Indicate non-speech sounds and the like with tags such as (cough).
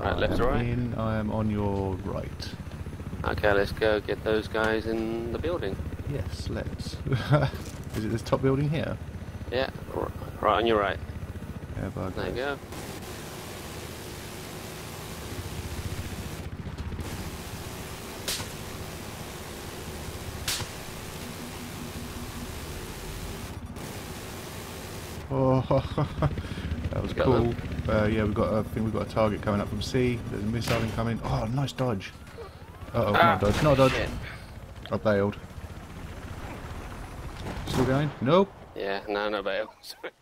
Right, I left or right? In, I am on your right. Okay, let's go get those guys in the building. Yes, let's. (laughs) Is it this top building here? Yeah, right on your right. Yeah. There you go. Oh, (laughs) (laughs) that was cool. Uh, yeah, we've got. I think we've got a target coming up from C. There's a missile incoming. Oh, nice dodge. Uh oh, Ah, not dodge, not dodge. shit. I bailed. Still going? Nope. Yeah, no, no bail. (laughs) Sorry.